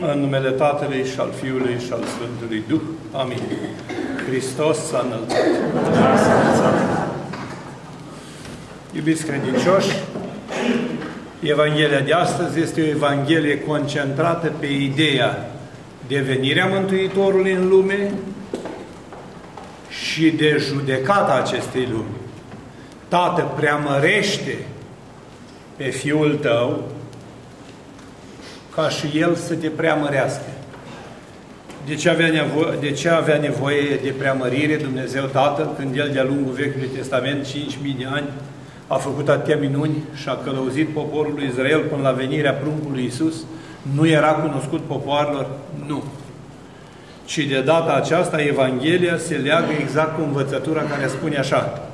În numele Tatălui și al Fiului și al Sfântului Duh. Amin. Hristos s-a înălțat. Iubiți credincioși, Evanghelia de astăzi este o Evanghelie concentrată pe ideea de venirea Mântuitorului în lume și de judecata acestei lumi. Tată, preamărește pe Fiul tău ca și El să te preamărească. De ce, avea nevoie, de ce avea nevoie de preamărire Dumnezeu Tatăl când El de-a lungul Vechiului Testament, 5.000 de ani, a făcut atâtea minuni și a călăuzit poporul lui Israel până la venirea pruncului Iisus? Nu era cunoscut popoarelor? Nu. Ci de data aceasta Evanghelia se leagă exact cu învățătura care spune așa.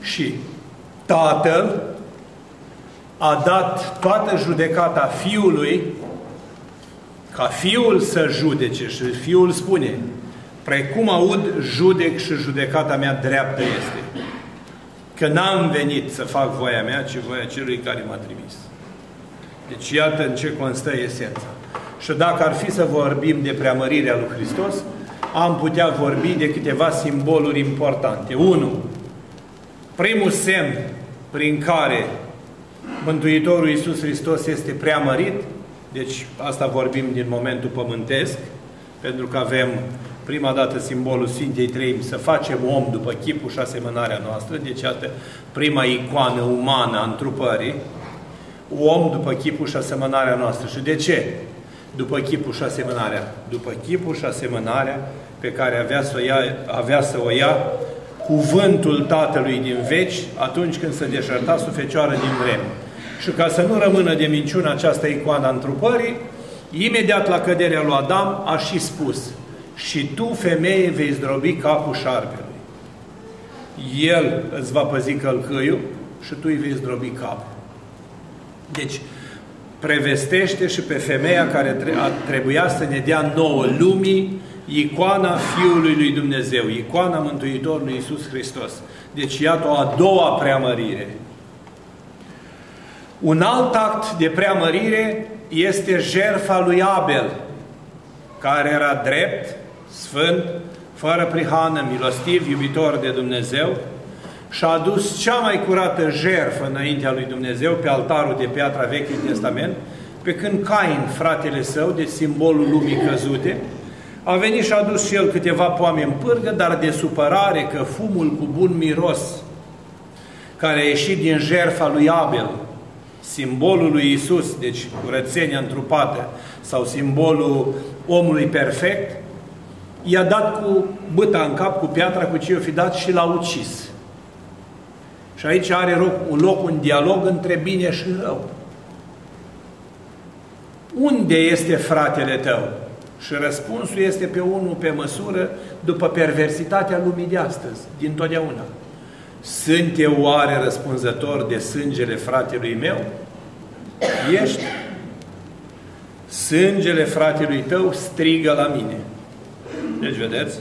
Și Tatăl a dat toată judecata Fiului ca Fiul să judece și Fiul spune precum aud, judec și judecata mea dreaptă este. Că n-am venit să fac voia mea, ci voia celui care m-a trimis. Deci iată în ce constă esența. Și dacă ar fi să vorbim de preamărirea lui Hristos, am putea vorbi de câteva simboluri importante. Unu, primul semn prin care Mântuitorul Iisus Hristos este preamărit, deci asta vorbim din momentul pământesc, pentru că avem prima dată simbolul Sfintei Treimi, să facem om după chipul și asemănarea noastră, deci iată prima icoană umană a întrupării, om după chipul și asemănarea noastră. Și de ce? După chipul și asemănarea. După chipul și asemănarea pe care avea să o ia, avea să o ia cuvântul Tatălui din veci atunci când se deșerta sub fecioară din vreme. Și ca să nu rămână de minciună această icoană a întrupării, imediat la căderea lui Adam a și spus și tu, femeie, vei zdrobi capul șarpelui. El îți va păzi călcâiul și tu îi vei zdrobi capul. Deci, prevestește și pe femeia care trebuia să ne dea nouă lumii icoana Fiului lui Dumnezeu, icoana Mântuitorului Iisus Hristos. Deci, iată o a doua preamărire. Un alt act de preamărire este jerfa lui Abel, care era drept, sfânt, fără prihană, milostiv, iubitor de Dumnezeu, și a adus cea mai curată jerfă înaintea lui Dumnezeu pe altarul de piatra Vechiului Testament, pe când Cain, fratele său, de simbolul lumii căzute, a venit și a adus și el câteva poame în pârgă, dar de supărare că fumul cu bun miros, care a ieșit din jerfa lui Abel, simbolul lui Isus, deci curățenia întrupată, sau simbolul omului perfect, i-a dat cu băta în cap, cu piatra, cu ce i-o fi dat și l-a ucis. Și aici are loc, un loc un dialog între bine și rău. Unde este fratele tău? Și răspunsul este pe unul pe măsură după perversitatea lumii de astăzi, din totdeauna. Sunt eu oare răspunzător de sângele fratelui meu? Ești? Sângele fratelui tău strigă la mine. Deci, vedeți?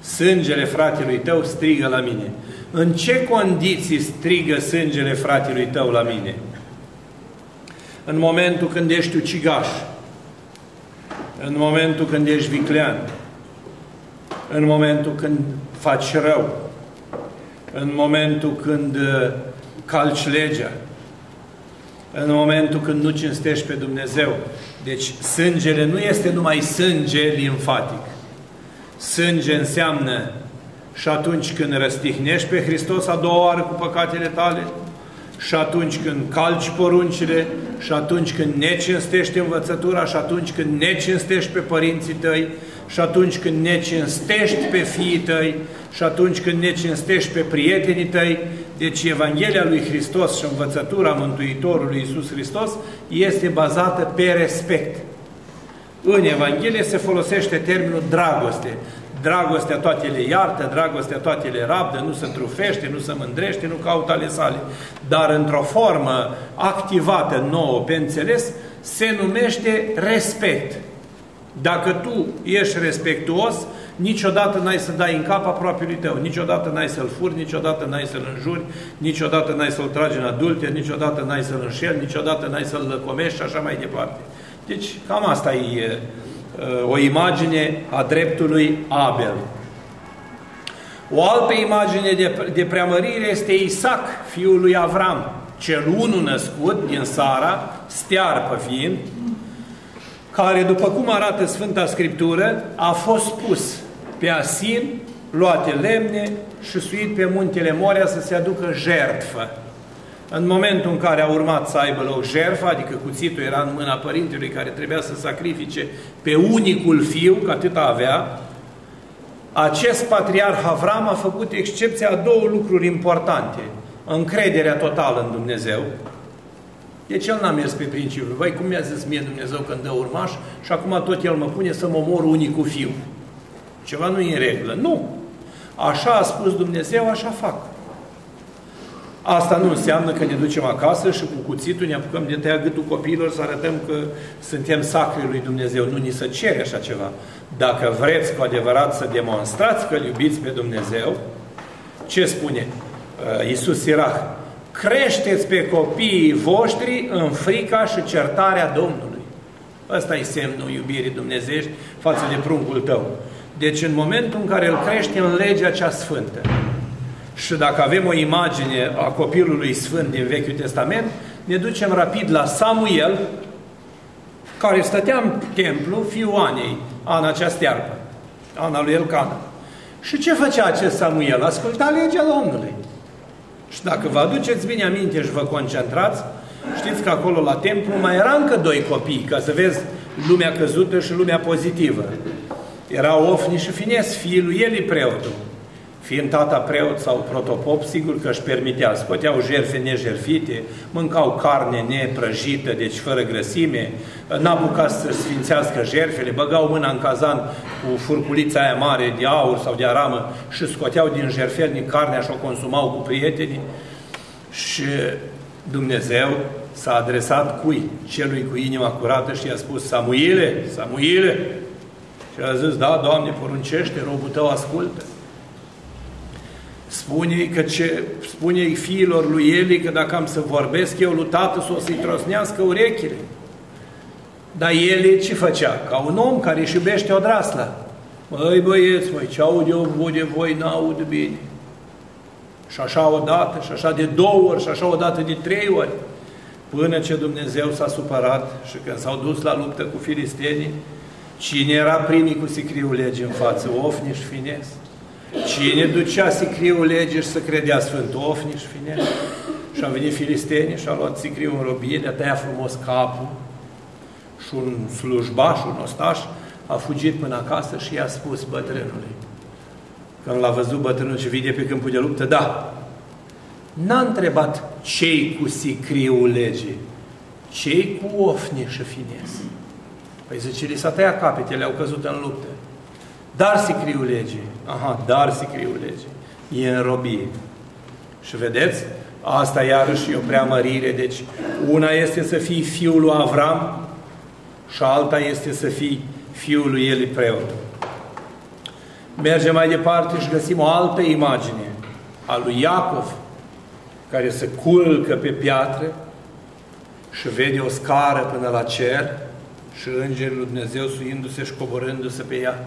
Sângele fratelui tău strigă la mine. În ce condiții strigă sângele fratelui tău la mine? În momentul când ești ucigaș, în momentul când ești viclean, în momentul când faci rău, în momentul când uh, calci legea, în momentul când nu cinstești pe Dumnezeu. Deci sângele nu este numai sânge limfatic. Sânge înseamnă și atunci când răstihnești pe Hristos a doua oară cu păcatele tale, și atunci când calci poruncile, și atunci când necinstești învățătura, și atunci când necinstești pe părinții tăi, și atunci când necinstești pe fiii tăi, și atunci când necinstești pe prietenii tăi, deci Evanghelia lui Hristos și învățătura Mântuitorului Iisus Hristos este bazată pe respect. În Evanghelie se folosește termenul dragoste. Dragostea toate le iartă, dragostea toate le rabdă, nu se trufește, nu se mândrește, nu caută ale sale. Dar într-o formă activată nouă pe înțeles, se numește respect. Dacă tu ești respectuos, niciodată n-ai să dai în cap apropiului tău, niciodată n-ai să-l furi, niciodată n-ai să-l înjuri, niciodată n-ai să-l tragi în adulte, niciodată n-ai să-l înșeli, niciodată n-ai să-l lăcomești și așa mai departe. Deci, cam asta e o imagine a dreptului Abel. O altă imagine de, de preamărire este Isaac, fiul lui Avram, cel unu născut din Sara, stearpă fiind, care, după cum arată Sfânta Scriptură, a fost pus pe Asin, luate lemne și suit pe muntele Moria să se aducă jertfă. În momentul în care a urmat să aibă loc jertfă, adică cuțitul era în mâna părintelui care trebuia să sacrifice pe unicul fiu, că atât avea, acest patriarh Avram a făcut excepția a două lucruri importante. Încrederea totală în Dumnezeu, deci el n-a mers pe principiul. Vai, cum mi-a zis mie Dumnezeu când dă urmaș și acum tot el mă pune să mă omor unicul fiu. Ceva nu e în regulă. Nu. Așa a spus Dumnezeu, așa fac. Asta nu înseamnă că ne ducem acasă și cu cuțitul ne apucăm de tăia gâtul copiilor să arătăm că suntem sacri lui Dumnezeu. Nu ni se cere așa ceva. Dacă vreți cu adevărat să demonstrați că îl iubiți pe Dumnezeu, ce spune uh, Iisus Sirach? creșteți pe copiii voștri în frica și certarea Domnului. Ăsta e semnul iubirii dumnezeiești față de pruncul tău. Deci în momentul în care îl crește în legea cea sfântă, și dacă avem o imagine a copilului sfânt din Vechiul Testament, ne ducem rapid la Samuel, care stătea în templu, fiul Anei, Ana cea stearpă, Ana lui Elcana. Și ce făcea acest Samuel? Asculta legea Domnului. Și dacă vă aduceți bine aminte și vă concentrați, știți că acolo la templu mai era încă doi copii, ca să vezi lumea căzută și lumea pozitivă. Era Ofni și Fines, fiul lui Eli preotul. Fiind tata preot sau protopop, sigur că își permitea, scoteau jerfe nejerfite, mâncau carne neprăjită, deci fără grăsime, n-a să sfințească jerfele, băgau mâna în cazan cu furculița aia mare de aur sau de aramă și scoteau din jerfelnic carnea și o consumau cu prietenii. Și Dumnezeu s-a adresat cui? Celui cu inima curată și i-a spus, Samuile, Samuile! Și a zis, da, Doamne, poruncește, robul tău ascultă. Spune-i că ce, spune fiilor lui Eli că dacă am să vorbesc eu lui tată să o să-i trosnească urechile. Dar Eli ce făcea? Ca un om care își iubește o draslă. Măi băieți, măi, ce aud eu de voi, n-aud bine. Și așa o dată, și așa de două ori, și așa o dată de trei ori. Până ce Dumnezeu s-a supărat și când s-au dus la luptă cu filistenii, cine era primii cu sicriul legii în față? Ofniș și Fines. Cine ducea sicriul legii și să credea Sfânt Ofni și Fines? Și a venit filistenii și a luat sicriul în robie, le-a tăiat frumos capul și un slujbaș, un ostaș, a fugit până acasă și i-a spus bătrânului. Când l-a văzut bătrânul și vine pe câmpul de luptă, da, n-a întrebat cei cu sicriul legii, cei cu ofni și fines. Păi zice, li s-a tăiat capetele, au căzut în luptă. Dar sicriul legii. Aha, dar sicriul legii. E în robie. Și vedeți? Asta iarăși e o preamărire. Deci, una este să fii fiul lui Avram și alta este să fii fiul lui Eli preot. Mergem mai departe și găsim o altă imagine a lui Iacov, care se culcă pe piatră și vede o scară până la cer și Îngerul lui Dumnezeu suindu-se și coborându-se pe ea.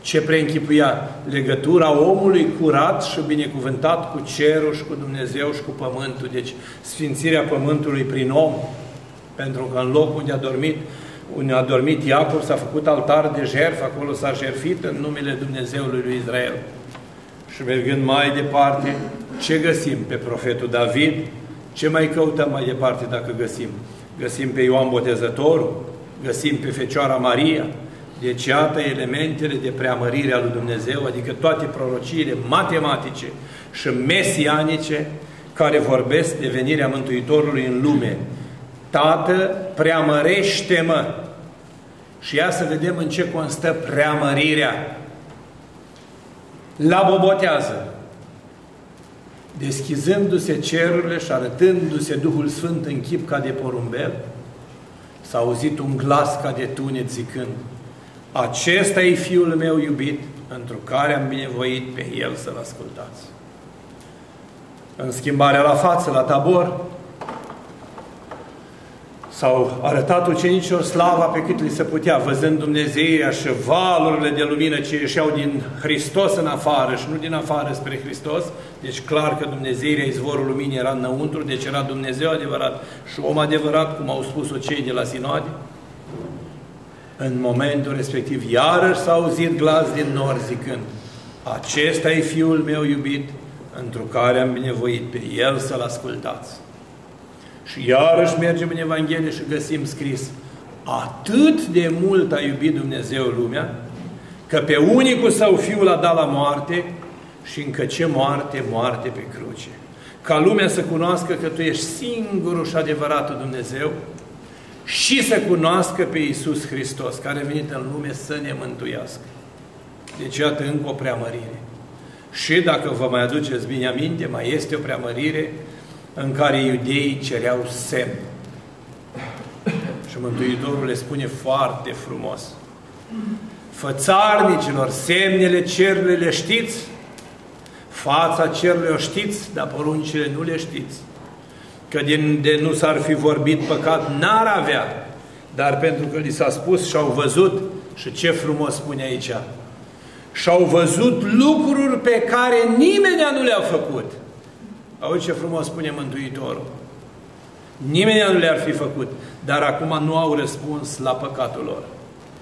Ce preînchipuia? Legătura omului curat și binecuvântat cu cerul și cu Dumnezeu și cu pământul. Deci sfințirea pământului prin om. Pentru că în locul unde a dormit, unde a dormit Iacov s-a făcut altar de jertfă, acolo s-a jertfit în numele Dumnezeului lui Israel. Și mergând mai departe, ce găsim pe profetul David? Ce mai căutăm mai departe dacă găsim? Găsim pe Ioan Botezătorul, găsim pe Fecioara Maria, deci iată elementele de preamărire a lui Dumnezeu, adică toate prorociile matematice și mesianice care vorbesc de venirea Mântuitorului în lume. Tată, preamărește-mă! Și ia să vedem în ce constă preamărirea. La bobotează, deschizându-se cerurile și arătându-se Duhul Sfânt în chip ca de porumbel, s-a auzit un glas ca de tunet zicând, acesta e Fiul meu iubit, pentru care am binevoit pe El să-L ascultați. În schimbarea la față, la tabor, S-au arătat ucenicilor slava pe cât li se putea, văzând Dumnezeirea și valurile de lumină ce ieșeau din Hristos în afară și nu din afară spre Hristos. Deci clar că Dumnezeirea, izvorul luminii era înăuntru, deci era Dumnezeu adevărat și om adevărat, cum au spus-o cei de la Sinodi. În momentul respectiv, iarăși s-a auzit glas din nor zicând, Acesta e Fiul meu iubit, întru care am binevoit pe El să-L ascultați. Și iarăși mergem în Evanghelie și găsim scris atât de mult a iubit Dumnezeu lumea, că pe unicul său Fiul l-a dat la moarte și încă ce moarte, moarte pe cruce. Ca lumea să cunoască că Tu ești singurul și adevăratul Dumnezeu și să cunoască pe Iisus Hristos, care a venit în lume să ne mântuiască. Deci, iată, încă o preamărire. Și dacă vă mai aduceți bine aminte, mai este o preamărire în care iudeii cereau semn. Și Mântuitorul le spune foarte frumos. Fățarnicilor, semnele cerului le știți? Fața cerului o știți, dar poruncile nu le știți. Că din de nu s-ar fi vorbit păcat, n-ar avea. Dar pentru că li s-a spus și au văzut, și ce frumos spune aici, și-au văzut lucruri pe care nimeni nu le-a făcut. Auzi ce frumos spune Mântuitorul. Nimeni nu le-ar fi făcut, dar acum nu au răspuns la păcatul lor.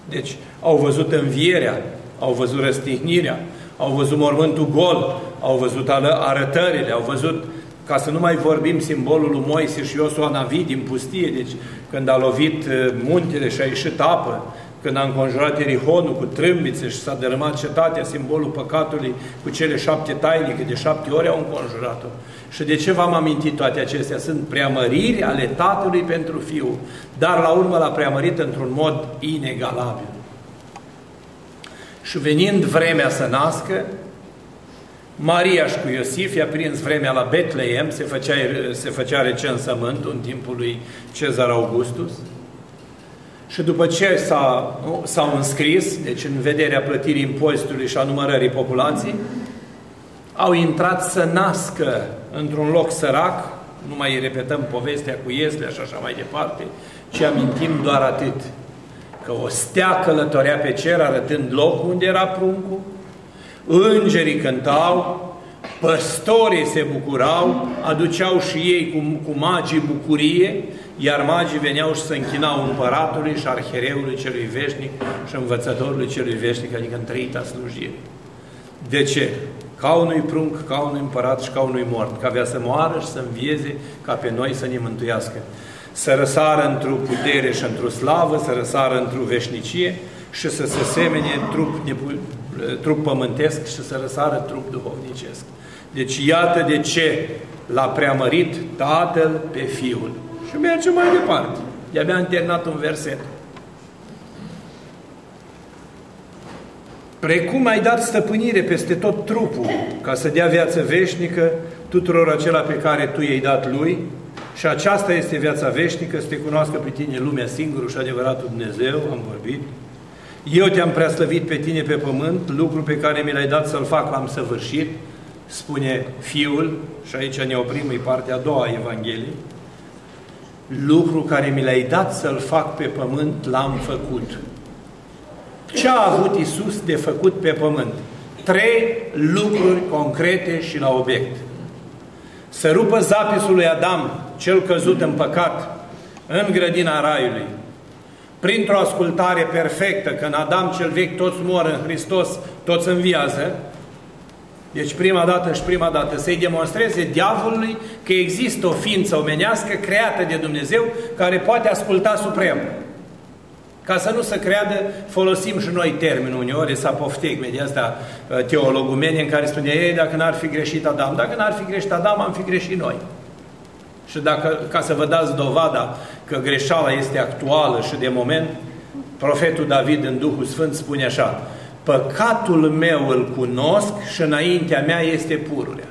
Deci, au văzut învierea, au văzut răstihnirea, au văzut mormântul gol, au văzut arătările, au văzut, ca să nu mai vorbim simbolul lui Moise și Iosua Navi din pustie, deci când a lovit uh, muntele și a ieșit apă, când a înconjurat Erihonul cu trâmbițe și s-a dărâmat cetatea, simbolul păcatului, cu cele șapte taine, că de șapte ori au înconjurat-o. Și de ce v-am amintit toate acestea? Sunt preamăriri ale Tatălui pentru Fiul, dar la urmă l-a preamărit într-un mod inegalabil. Și venind vremea să nască, Maria și cu Iosif i-a prins vremea la Betleem, se făcea, se făcea recensământul în timpul lui Cezar Augustus, și după ce s-au înscris, deci în vederea plătirii impozitului și a numărării populației, au intrat să nască într-un loc sărac, nu mai repetăm povestea cu Ieslea și așa mai departe, ci amintim doar atât, că o stea călătorea pe cer arătând locul unde era pruncul, îngerii cântau, păstorii se bucurau, aduceau și ei cu, cu magii bucurie, iar magii veneau și se închinau împăratului și arhereului celui veșnic și învățătorului celui veșnic, adică întreita slujire. De ce? Ca unui prunc, ca unui împărat și ca unui mort, ca avea să moară și să învieze ca pe noi să ne mântuiască. Să răsară într-o putere și într-o slavă, să răsară într-o veșnicie și să se semene trup, trup pământesc și să răsară trup duhovnicesc. Deci iată de ce l-a preamărit Tatăl pe Fiul. Și mergem mai departe. De-abia am terminat un verset. Precum ai dat stăpânire peste tot trupul, ca să dea viață veșnică tuturor acela pe care tu i-ai dat lui, și aceasta este viața veșnică, să te cunoască pe tine lumea singură și adevăratul Dumnezeu, am vorbit. Eu te-am preaslăvit pe tine pe pământ, lucru pe care mi l-ai dat să-l fac l-am săvârșit, spune Fiul, și aici ne oprim, e partea a doua a Evangheliei, lucru care mi l-ai dat să-l fac pe pământ, l-am făcut. Ce a avut Isus de făcut pe pământ? Trei lucruri concrete și la obiect. Să rupă zapisul lui Adam, cel căzut în păcat, în grădina Raiului, printr-o ascultare perfectă, că în Adam cel vechi toți mor, în Hristos toți înviază, deci prima dată și prima dată să-i demonstreze diavolului că există o ființă omenească creată de Dumnezeu care poate asculta suprem. Ca să nu se creadă, folosim și noi termenul uneori, să poftegme de asta uh, teologul în care spune, ei, dacă n-ar fi greșit Adam, dacă n-ar fi greșit Adam, am fi greșit noi. Și dacă, ca să vă dați dovada că greșeala este actuală și de moment, profetul David în Duhul Sfânt spune așa, păcatul meu îl cunosc și înaintea mea este pururea.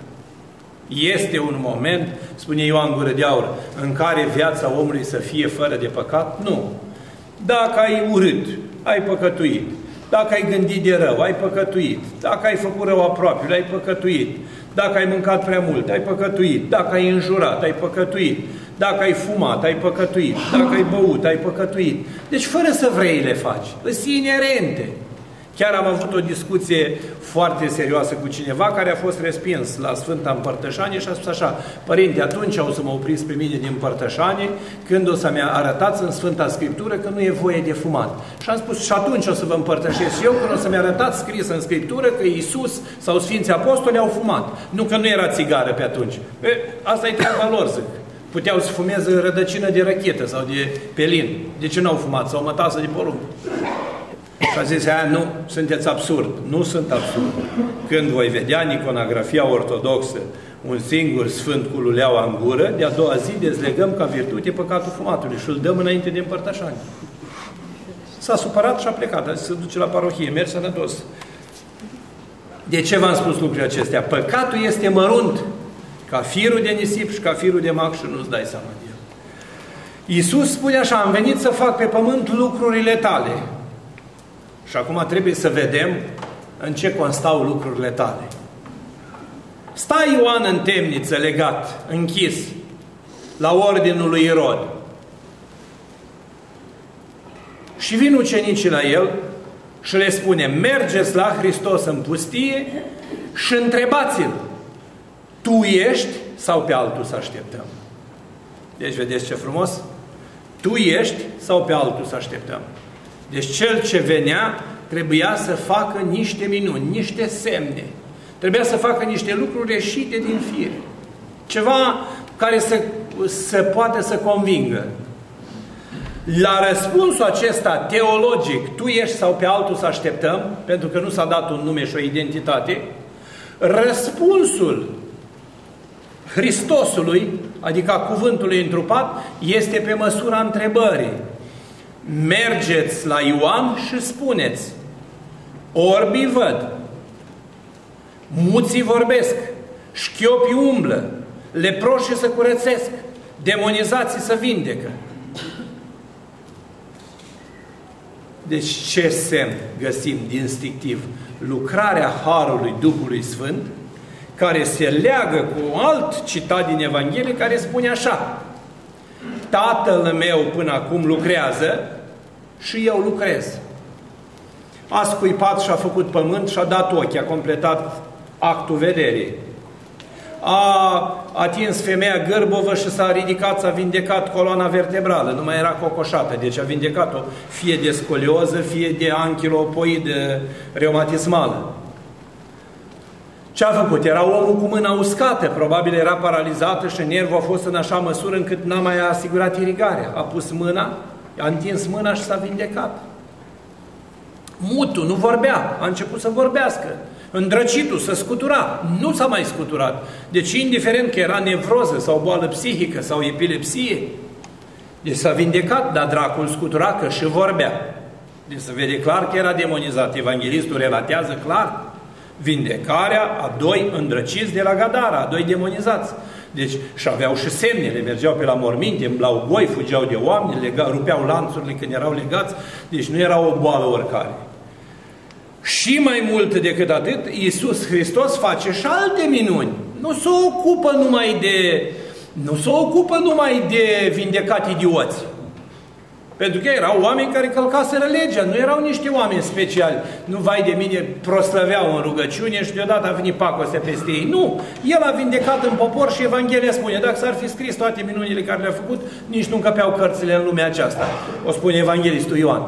Este un moment, spune Ioan Gură de Aur, în care viața omului să fie fără de păcat? Nu. Dacă ai urât, ai păcătuit. Dacă ai gândit de rău, ai păcătuit. Dacă ai făcut rău aproape, ai păcătuit. Dacă ai mâncat prea mult, ai păcătuit. Dacă ai înjurat, ai păcătuit. Dacă ai fumat, ai păcătuit. Dacă ai băut, ai păcătuit. Deci fără să vrei le faci. Îți inerente. Chiar am avut o discuție foarte serioasă cu cineva care a fost respins la Sfânta Împărtășanie și a spus așa, Părinte, atunci o să mă opriți pe mine din Împărtășanie când o să-mi arătați în Sfânta Scriptură că nu e voie de fumat. Și am spus, și atunci o să vă împărtășesc eu când o să-mi arătați scris în Scriptură că Iisus sau Sfinții Apostoli au fumat. Nu că nu era țigară pe atunci. E, asta e treaba lor, zic. Puteau să fumeze rădăcină de rachetă sau de pelin. De ce nu au fumat? Sau mătasă de porumb. Și a zis, aia nu, sunteți absurd. Nu sunt absurd. Când voi vedea în iconografia ortodoxă un singur sfânt cu luleaua în gură, de-a doua zi dezlegăm ca virtute păcatul fumatului și îl dăm înainte de împărtășanie. S-a supărat și a plecat, a zis, se duce la parohie, mergi sănătos. De ce v-am spus lucrurile acestea? Păcatul este mărunt, ca firul de nisip și ca firul de mac și nu-ți dai seama de el. Iisus spune așa, am venit să fac pe pământ lucrurile tale. Și acum trebuie să vedem în ce constau lucrurile tale. Stai Ioan în temniță, legat, închis, la ordinul lui Irod. Și vin ucenicii la el și le spune, mergeți la Hristos în pustie și întrebați-l, tu ești sau pe altul să așteptăm? Deci vedeți ce frumos? Tu ești sau pe altul să așteptăm? Deci cel ce venea trebuia să facă niște minuni, niște semne. Trebuia să facă niște lucruri reșite din fire. Ceva care să, să poate să convingă. La răspunsul acesta teologic, tu ești sau pe altul să așteptăm, pentru că nu s-a dat un nume și o identitate, răspunsul Hristosului, adică a cuvântului întrupat, este pe măsura întrebării mergeți la Ioan și spuneți, orbii văd, muții vorbesc, șchiopii umblă, leproșii se curățesc, demonizații se vindecă. Deci ce semn găsim instinctiv? Lucrarea Harului Duhului Sfânt, care se leagă cu alt citat din Evanghelie, care spune așa, Tatăl meu până acum lucrează și eu lucrez. A scuipat și a făcut pământ și a dat ochi, a completat actul vederii. A atins femeia gârbovă și s-a ridicat, s-a vindecat coloana vertebrală, nu mai era cocoșată, deci a vindecat-o fie de scolioză, fie de anchilopoid reumatismală. Ce a făcut? Era omul cu mâna uscată, probabil era paralizată și nervul a fost în așa măsură încât n-a mai asigurat irigarea. A pus mâna, a întins mâna și s-a vindecat. Mutul nu vorbea, a început să vorbească. Îndrăcitul să scutura, nu s-a mai scuturat. Deci, indiferent că era nevroză sau boală psihică sau epilepsie, deci s-a vindecat, dar dracul scutura că și vorbea. Deci se vede clar că era demonizat. Evanghelistul relatează clar vindecarea a doi îndrăciți de la Gadara, a doi demonizați. Deci și aveau și semnele, mergeau pe la morminte, îmblau goi, fugeau de oameni, lega, rupeau lanțurile când erau legați, deci nu era o boală oricare. Și mai mult decât atât, Iisus Hristos face și alte minuni. Nu se ocupă numai de, nu se ocupă numai de vindecat idioți. Pentru că erau oameni care călcaseră legea, nu erau niște oameni speciali. Nu, vai de mine, proslăveau în rugăciune și deodată a venit pacostea peste ei. Nu! El a vindecat în popor și Evanghelia spune, dacă s-ar fi scris toate minunile care le-a făcut, nici nu încăpeau cărțile în lumea aceasta. O spune Evanghelistul Ioan.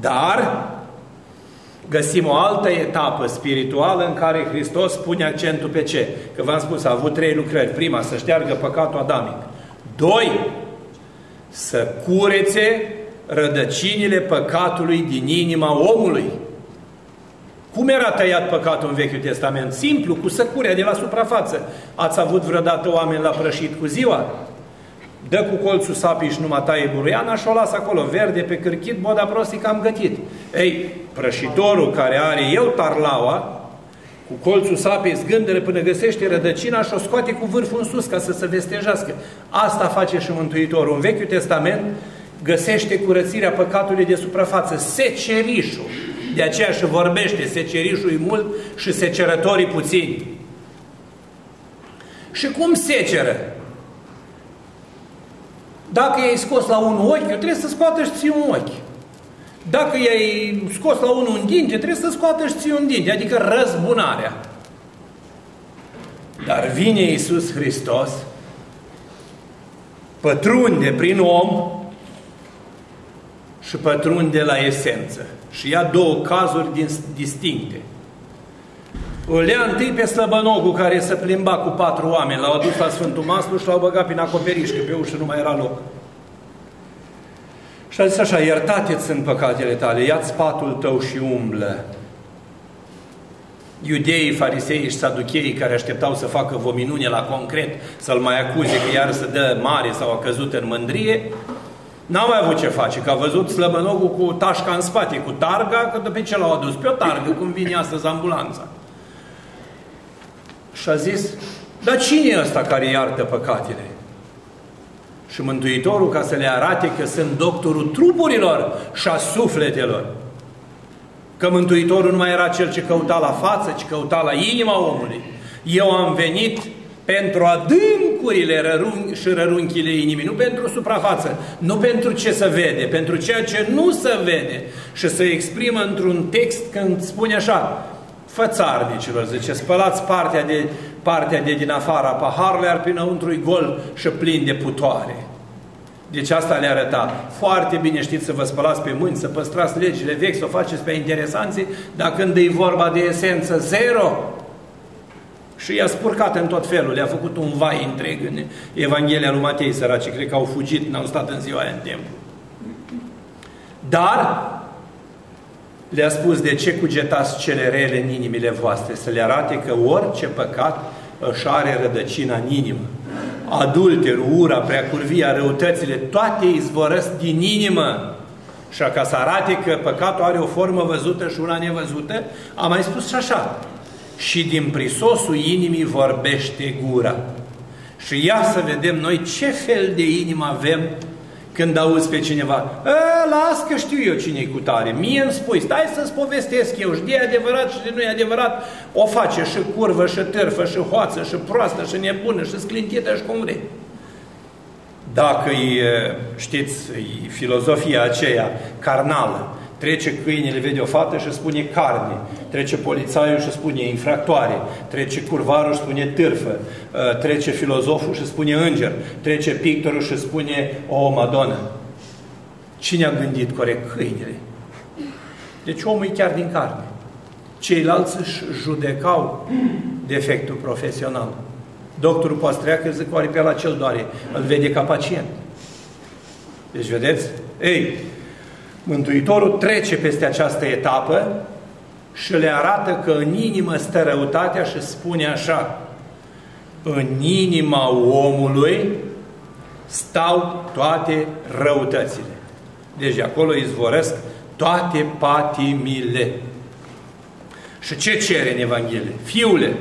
Dar găsim o altă etapă spirituală în care Hristos pune accentul pe ce? Că v-am spus, a avut trei lucrări. Prima, să șteargă păcatul adamic. Doi, să curețe rădăcinile păcatului din inima omului. Cum era tăiat păcatul în Vechiul Testament? Simplu, cu săcurea de la suprafață. Ați avut vreodată oameni la prășit cu ziua? Dă cu colțul sapii și numai taie buruiana și o lasă acolo, verde pe cârchit, boda prostic am gătit. Ei, prășitorul care are el tarlaua, cu colțul sapei zgândere până găsește rădăcina și o scoate cu vârful în sus ca să se vestejească. Asta face și Mântuitorul. În Vechiul Testament găsește curățirea păcatului de suprafață, secerișul. De aceea și vorbește, secerișul e mult și secerătorii puțini. Și cum seceră? Dacă i-ai scos la un ochi, trebuie să scoată și ții un ochi. Dacă i-ai scos la unul un dinte, trebuie să scoată și ții un dinte, adică răzbunarea. Dar vine Iisus Hristos, pătrunde prin om și pătrunde la esență. Și ia două cazuri distincte. Îl ia întâi pe slăbănogul care se plimba cu patru oameni, l-au adus la Sfântul Maslu și l-au băgat prin acoperiș, că pe ușă nu mai era loc. Și a zis așa, iertate-ți în păcatele tale, ia-ți patul tău și umblă. Iudeii, farisei și saducheii care așteptau să facă vominune la concret, să-l mai acuze că iar să dă mare sau a căzut în mândrie, N-au mai avut ce face, că a văzut slăbănogul cu tașca în spate, cu targa, că după ce l-au adus pe o targă, cum vine astăzi ambulanța. Și a zis, dar cine e ăsta care iartă păcatele? Și Mântuitorul, ca să le arate că sunt doctorul trupurilor și a sufletelor, că Mântuitorul nu mai era cel ce căuta la față, ci căuta la inima omului. Eu am venit pentru adâncurile și rărunchile inimii, nu pentru suprafață, nu pentru ce se vede, pentru ceea ce nu se vede. Și se exprimă într-un text când spune așa, fățarnicilor, zice, spălați partea de, partea de din afara paharului, ar pinăuntru gol și plin de putoare. Deci asta le arăta. Foarte bine știți să vă spălați pe mâini, să păstrați legile vechi, să o faceți pe interesanții, dar când e vorba de esență zero, și i-a spurcat în tot felul, le-a făcut un vai întreg în Evanghelia lui Matei, săraci, cred că au fugit, n-au stat în ziua aia în templu. Dar le-a spus de ce cugetați cele rele în inimile voastre, să le arate că orice păcat își are rădăcina în inimă. Adulterul, ura, preacurvia, răutățile, toate izvorăsc din inimă. Și ca să arate că păcatul are o formă văzută și una nevăzută, a mai spus și așa. Și din prisosul inimii vorbește gura. Și ia să vedem noi ce fel de inimă avem când auzi pe cineva, las că știu eu cine-i cu tare, mie îmi spui, stai să-ți povestesc eu, și de adevărat și de nu e adevărat, o face și curvă, și târfă, și hoață, și proastă, și nebună, și sclintită, și cum vrei. Dacă e, știți, e filozofia aceea carnală, Trece câinele, vede o fată și spune carne. Trece polițaiul și spune infractoare. Trece curvarul și spune târfă. Uh, trece filozoful și spune înger. Trece pictorul și spune o madonă. Cine a gândit corect? Câinele. Deci omul e chiar din carne. Ceilalți își judecau defectul profesional. Doctorul poate treacă, zic, oare pe la cel doare. Îl vede ca pacient. Deci, vedeți? Ei, Mântuitorul trece peste această etapă și le arată că în inimă stă răutatea și spune așa, în inima omului stau toate răutățile. Deci acolo izvoresc toate patimile. Și ce cere în Evanghelie? Fiule,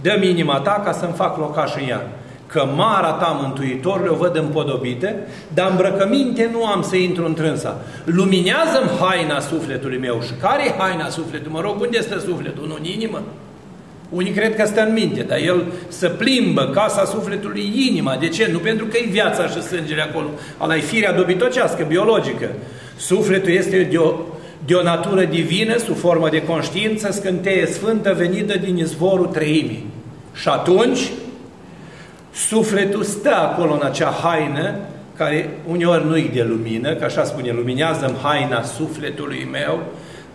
dă-mi inima ta ca să-mi fac locaș în ea că mara ta mântuitorule o văd împodobită, dar îmbrăcăminte nu am să intru în trânsa. Luminează-mi haina sufletului meu. Și care e haina sufletului? Mă rog, unde stă sufletul? Nu în inimă? Unii cred că stă în minte, dar el să plimbă casa sufletului inima. De ce? Nu pentru că e viața și sângele acolo. Ala e firea dobitocească, biologică. Sufletul este de o, de o natură divină, sub formă de conștiință, scânteie sfântă, venită din izvorul treimii. Și atunci, Sufletul stă acolo în acea haină, care uneori nu-i de lumină, că așa spune, luminează-mi haina sufletului meu,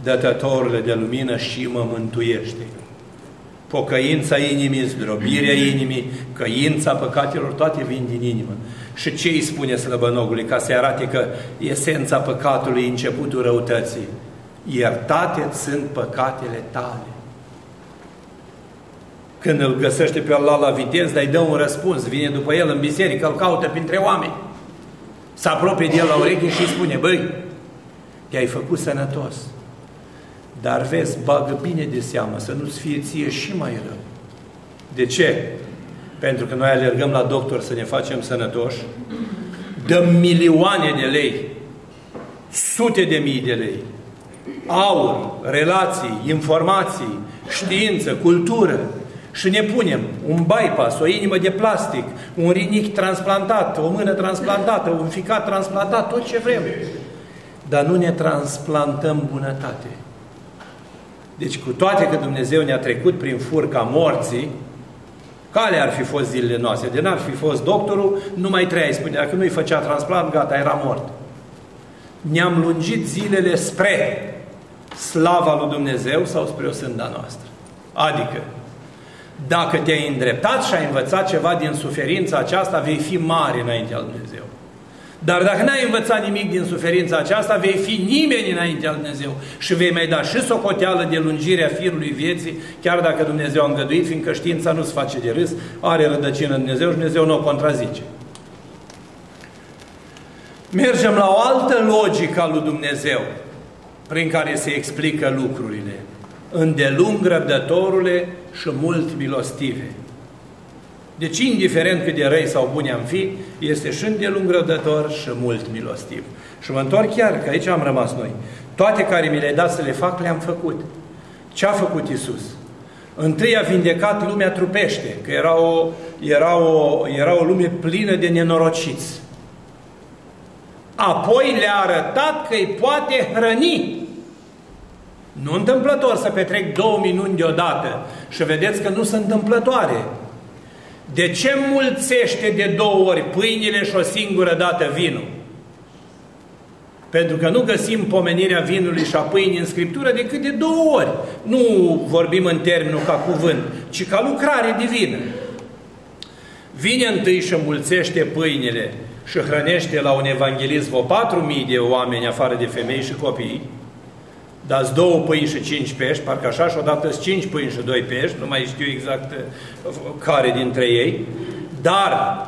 dătătorule de lumină și mă mântuiește. Pocăința inimii, zdrobirea inimii, căința păcatelor, toate vin din inimă. Și ce îi spune slăbănogului ca să arate că esența păcatului e începutul răutății? Iertate sunt păcatele tale. Când îl găsește pe Allah la vitez, dar îi dă un răspuns, vine după el în biserică, îl caută printre oameni. Se apropie de el la ureche și îi spune, băi, te-ai făcut sănătos, dar vezi, bagă bine de seamă să nu-ți fie ție și mai rău. De ce? Pentru că noi alergăm la doctor să ne facem sănătoși, dăm milioane de lei, sute de mii de lei, aur, relații, informații, știință, cultură, și ne punem un bypass, o inimă de plastic, un rinic transplantat, o mână transplantată, un ficat transplantat, tot ce vrem. Dar nu ne transplantăm bunătate. Deci cu toate că Dumnezeu ne-a trecut prin furca morții, care ar fi fost zilele noastre? De n-ar fi fost doctorul, nu mai trăiai, spunea, dacă nu-i făcea transplant, gata, era mort. Ne-am lungit zilele spre slava lui Dumnezeu sau spre o sânda noastră. Adică, dacă te-ai îndreptat și ai învățat ceva din suferința aceasta, vei fi mare înaintea lui Dumnezeu. Dar dacă n-ai învățat nimic din suferința aceasta, vei fi nimeni înaintea lui Dumnezeu și vei mai da și socoteală de lungirea firului vieții, chiar dacă Dumnezeu a îngăduit, fiindcă știința nu se face de râs, are rădăcină în Dumnezeu și Dumnezeu nu o contrazice. Mergem la o altă logică a lui Dumnezeu, prin care se explică lucrurile. Îndelung răbdătorule și mult milostive. Deci, indiferent cât de răi sau buni am fi, este și îndelung răbdător și mult milostiv. Și mă întorc chiar, că aici am rămas noi. Toate care mi le-ai dat să le fac, le-am făcut. Ce a făcut Isus? Întâi a vindecat lumea trupește, că era o, era o, era o lume plină de nenorociți. Apoi le-a arătat că îi poate hrăni. Nu întâmplător să petrec două minuni deodată și vedeți că nu sunt întâmplătoare. De ce mulțește de două ori pâinile și o singură dată vinul? Pentru că nu găsim pomenirea vinului și a pâinii în Scriptură decât de două ori. Nu vorbim în termenul ca cuvânt, ci ca lucrare divină. Vine întâi și mulțește pâinile și hrănește la un evanghelist vreo 4.000 de oameni afară de femei și copii, dați două pâini și cinci pești, parcă așa, și odată cinci pâini și doi pești, nu mai știu exact uh, care dintre ei, dar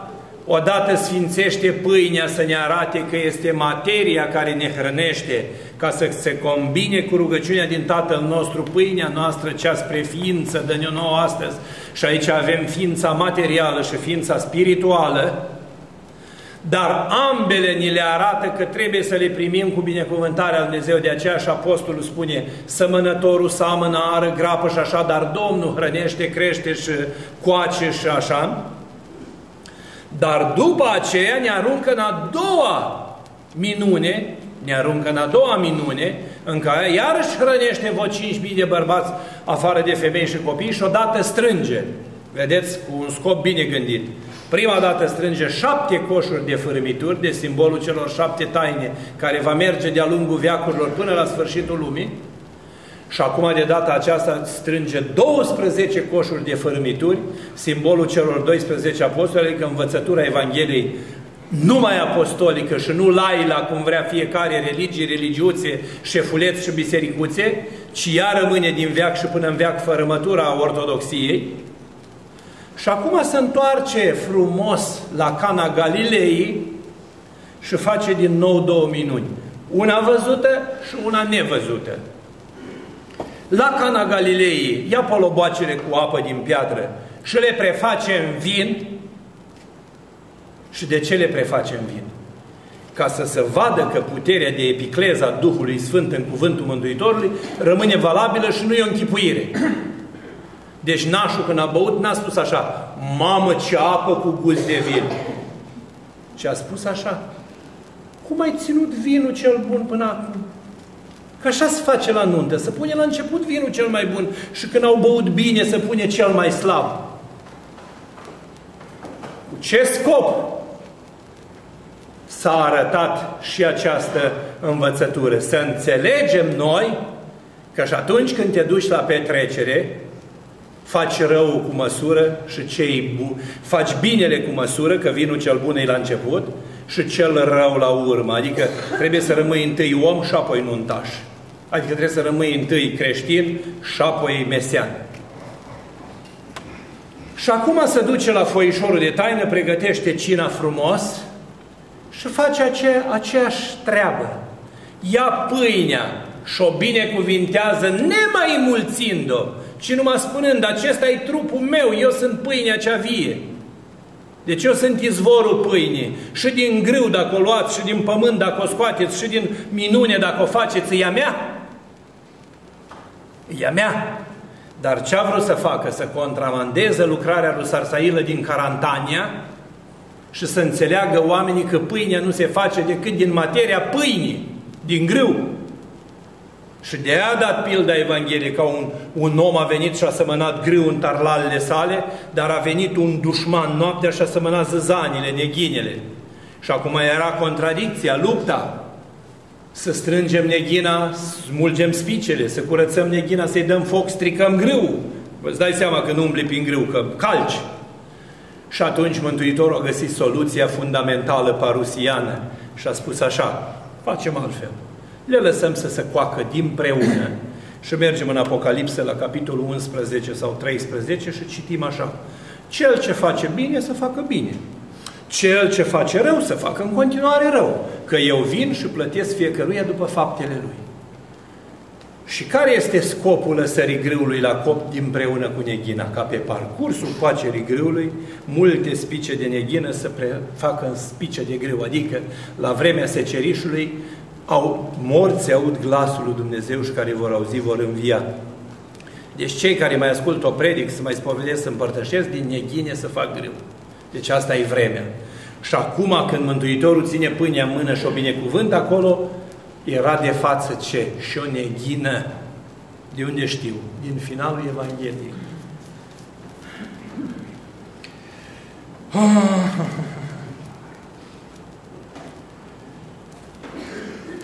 odată sfințește pâinea să ne arate că este materia care ne hrănește, ca să se combine cu rugăciunea din Tatăl nostru, pâinea noastră, cea spre ființă, dă-ne nouă astăzi. Și aici avem ființa materială și ființa spirituală, dar ambele ni le arată că trebuie să le primim cu binecuvântarea Lui Dumnezeu. De aceea și Apostolul spune, sămănătorul samănă, ară, grapă și așa, dar Domnul hrănește, crește și coace și așa. Dar după aceea ne aruncă în a doua minune, ne aruncă în a doua minune, în care iarăși hrănește vreo 5.000 de bărbați afară de femei și copii și odată strânge. Vedeți, cu un scop bine gândit. Prima dată strânge șapte coșuri de fărâmituri, de simbolul celor șapte taine, care va merge de-a lungul veacurilor până la sfârșitul lumii. Și acum de data aceasta strânge 12 coșuri de fărâmituri, simbolul celor 12 apostoli, adică învățătura Evangheliei numai apostolică și nu laila, cum vrea fiecare religie, religiuțe, șefuleți și bisericuțe, ci ea rămâne din veac și până în veac fărâmătura ortodoxiei, și acum se întoarce frumos la Cana Galilei și face din nou două minuni. Una văzută și una nevăzută. La Cana Galilei ia polobacele cu apă din piatră și le preface în vin. Și de ce le preface în vin? Ca să se vadă că puterea de epicleza Duhului Sfânt în cuvântul Mântuitorului rămâne valabilă și nu e o închipuire. Deci nașul când a băut n-a spus așa, mamă ce apă cu gust de vin. Și a spus așa, cum ai ținut vinul cel bun până acum? Că așa se face la nuntă, să pune la început vinul cel mai bun și când au băut bine să pune cel mai slab. Cu ce scop s-a arătat și această învățătură? Să înțelegem noi că și atunci când te duci la petrecere, faci rău cu măsură și cei bu- faci binele cu măsură, că vinul cel bun e la început, și cel rău la urmă. Adică trebuie să rămâi întâi om și apoi nuntaș. Adică trebuie să rămâi întâi creștin și apoi mesian. Și acum se duce la foișorul de taină, pregătește cina frumos și face ace aceeași treabă. Ia pâinea și o binecuvintează nemai mulțind-o, ci numai spunând, acesta e trupul meu, eu sunt pâinea cea vie. Deci eu sunt izvorul pâinii. Și din grâu dacă o luați, și din pământ dacă o scoateți, și din minune dacă o faceți, e a mea. E a mea. Dar ce a vrut să facă? Să contramandeze lucrarea lui Sarsailă din Carantania și să înțeleagă oamenii că pâinea nu se face decât din materia pâinii, din grâu. Și de aia a dat pilda Evangheliei, ca un, un om a venit și a sămănat grâu în tarlalele sale, dar a venit un dușman noaptea și a sămănat zăzanile, neghinele. Și acum era contradicția, lupta. Să strângem neghina, smulgem spicele, să curățăm neghina, să-i dăm foc, stricăm grâu. Vă dai seama că nu umbli prin grâu, că calci. Și atunci Mântuitorul a găsit soluția fundamentală parusiană și a spus așa, facem altfel. Le lăsăm să se coacă din preună. Și mergem în Apocalipsă la capitolul 11 sau 13 și citim așa. Cel ce face bine să facă bine. Cel ce face rău să facă în continuare rău. Că eu vin și plătesc fiecăruia după faptele lui. Și care este scopul lăsării grâului la cop împreună cu neghina? Ca pe parcursul facerii grâului, multe spice de neghină să facă în spice de grâu, adică la vremea secerișului, au, morți aud glasul lui Dumnezeu și care vor auzi vor învia. Deci cei care mai ascultă o predic, să mai spovedesc, să împărtășesc, din neghine să fac grâu. Deci asta e vremea. Și acum când Mântuitorul ține pâinea în mână și o binecuvânt acolo, era de față ce? Și o neghină. De unde știu? Din finalul Evangheliei.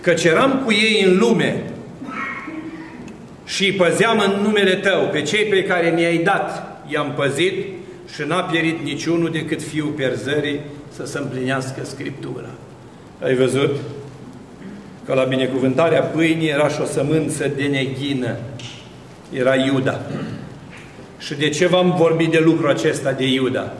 Căci eram cu ei în lume și îi păzeam în numele Tău, pe cei pe care mi-ai dat, i-am păzit și n-a pierit niciunul decât fiul pierzării să se împlinească Scriptura. Ai văzut? că la binecuvântarea pâinii era și o sămânță de neghină. Era Iuda. Și de ce v-am vorbit de lucrul acesta de Iuda?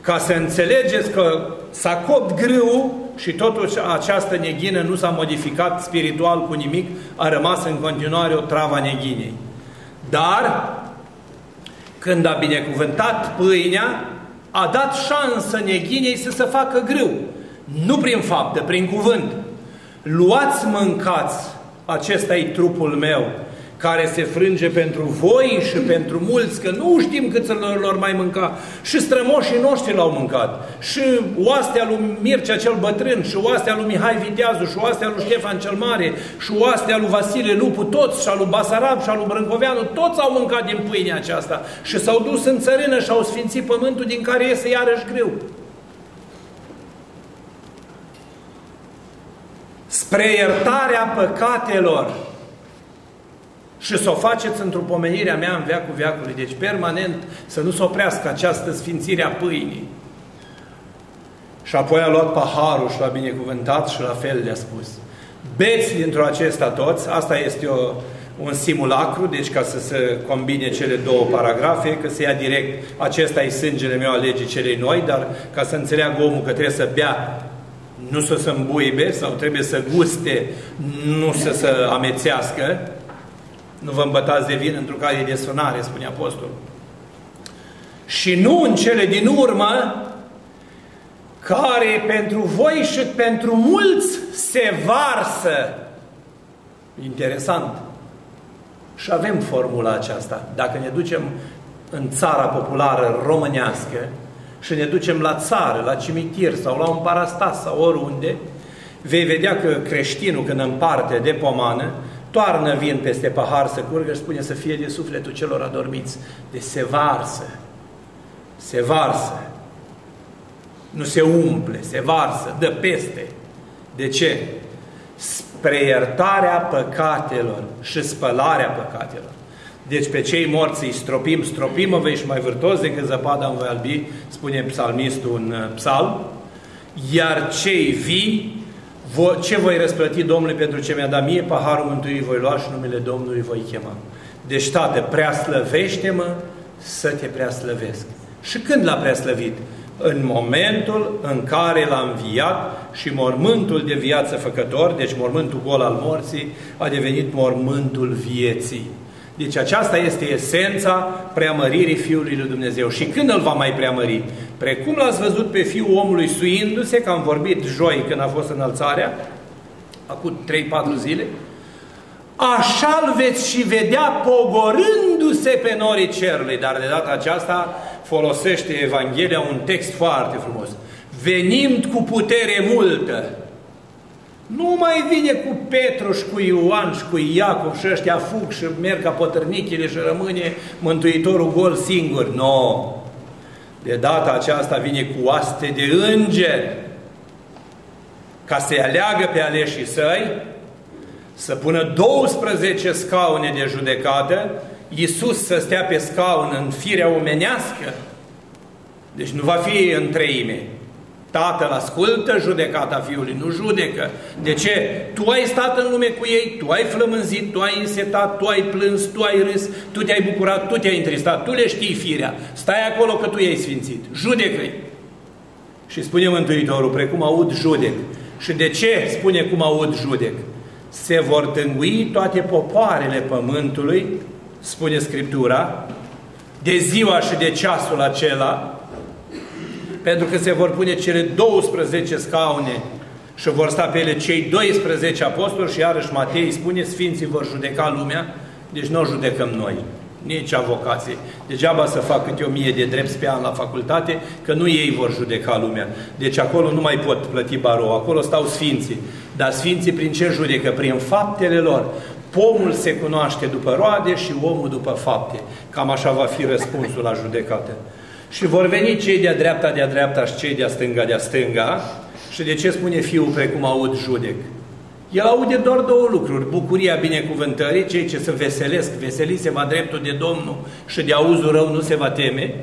Ca să înțelegeți că s-a copt grâu și totuși această neghină nu s-a modificat spiritual cu nimic, a rămas în continuare o travă a neghinei. Dar, când a binecuvântat pâinea, a dat șansă neghinei să se facă grâu. Nu prin faptă, prin cuvânt luați, mâncați, acesta e trupul meu, care se frânge pentru voi și pentru mulți, că nu știm cât să lor mai mânca. Și strămoșii noștri l-au mâncat. Și oastea lui Mircea cel bătrân, și oastea lui Mihai Viteazu, și oastea lui Ștefan cel Mare, și oastea lui Vasile Lupu, toți, și al lui Basarab, și al lui Brâncoveanu, toți au mâncat din pâinea aceasta. Și s-au dus în țărână și au sfințit pământul din care iese iarăși greu. spre iertarea păcatelor și să o faceți într-o pomenire a mea în veacul veacului. Deci permanent să nu se oprească această sfințire a pâinii. Și apoi a luat paharul și l-a binecuvântat și la fel le-a spus. Beți dintr-o acesta toți, asta este o, un simulacru, deci ca să se combine cele două paragrafe, că se ia direct, acesta e sângele meu a legii celei noi, dar ca să înțeleagă omul că trebuie să bea nu să se îmbuibe sau trebuie să guste, nu să se amețească. Nu vă îmbătați de vin într-o care de sunare, spune Apostolul. Și nu în cele din urmă, care pentru voi și pentru mulți se varsă. Interesant. Și avem formula aceasta. Dacă ne ducem în țara populară românească, și ne ducem la țară, la cimitir sau la un parastas sau oriunde, vei vedea că creștinul când împarte de pomană, toarnă vin peste pahar să curgă și spune să fie de sufletul celor adormiți. De se varsă. Se varsă. Nu se umple, se varsă, dă peste. De ce? Spre iertarea păcatelor și spălarea păcatelor. Deci pe cei morți îi stropim, stropim, vei și mai vârtos decât zăpada în voi albi, spune psalmistul în uh, psalm, iar cei vii, ce voi răsplăti Domnului pentru ce mi-a dat mie, paharul mântuirii voi lua și numele Domnului voi chema. Deci, Tată, preaslăvește-mă să te preaslăvesc. Și când l-a preaslăvit? În momentul în care l-a înviat și mormântul de viață făcător, deci mormântul gol al morții, a devenit mormântul vieții. Deci aceasta este esența preamăririi Fiului lui Dumnezeu. Și când îl va mai preamări? Precum l-ați văzut pe Fiul omului suindu-se, că am vorbit joi când a fost înălțarea, acum 3-4 zile, așa-l veți și vedea pogorându-se pe norii cerului. Dar de data aceasta folosește Evanghelia un text foarte frumos. Venind cu putere multă. Nu mai vine cu Petru și cu Ioan și cu Iacov și ăștia fug și merg ca potărnichile și rămâne Mântuitorul gol singur. Nu! No. De data aceasta vine cu aste de îngeri ca să-i aleagă pe aleșii săi, să pună 12 scaune de judecată, Iisus să stea pe scaun în firea omenească, deci nu va fi în treime. Tatăl ascultă judecata Fiului, nu judecă. De ce? Tu ai stat în lume cu ei, tu ai flămânzit, tu ai însetat, tu ai plâns, tu ai râs, tu te-ai bucurat, tu te-ai întristat, tu le știi firea. Stai acolo că tu ei sfințit. Judecă-i. Și spune Mântuitorul, precum aud judec. Și de ce spune cum aud judec? Se vor tângui toate popoarele pământului, spune Scriptura, de ziua și de ceasul acela, pentru că se vor pune cele 12 scaune și vor sta pe ele cei 12 apostoli și iarăși Matei spune, Sfinții vor judeca lumea, deci nu o judecăm noi, nici avocații. Degeaba să fac câte o mie de drepți pe an la facultate, că nu ei vor judeca lumea. Deci acolo nu mai pot plăti barou, acolo stau Sfinții. Dar Sfinții prin ce judecă? Prin faptele lor. Pomul se cunoaște după roade și omul după fapte. Cam așa va fi răspunsul la judecată. Și vor veni cei de-a dreapta de-a dreapta și cei de-a stânga de-a stânga. Și de ce spune Fiul precum aud judec? El aude doar două lucruri. Bucuria binecuvântării, cei ce se veselesc, veseli se va dreptul de Domnul și de auzul rău nu se va teme.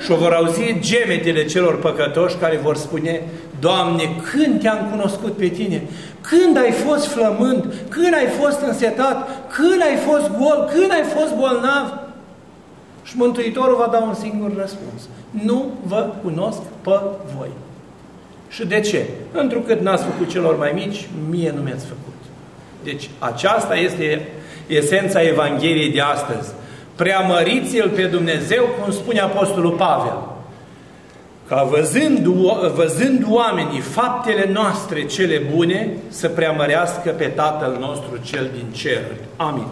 Și o vor auzi gemetele celor păcătoși care vor spune, Doamne, când te-am cunoscut pe Tine? Când ai fost flământ? Când ai fost însetat? Când ai fost gol? Când ai fost bolnav? Și Mântuitorul va da un singur răspuns. Nu vă cunosc pe voi. Și de ce? Întrucât n-ați făcut celor mai mici, mie nu mi-ați făcut. Deci aceasta este esența Evangheliei de astăzi. Preamăriți-L pe Dumnezeu, cum spune Apostolul Pavel. Ca văzând, văzând oamenii faptele noastre cele bune, să preamărească pe Tatăl nostru cel din cer. Amin.